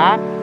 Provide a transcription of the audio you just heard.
khác